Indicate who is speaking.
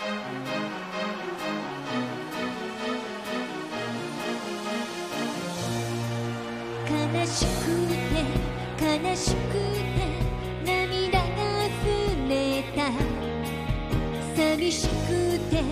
Speaker 1: 悲しくて悲しくて涙が溢れた。寂しくて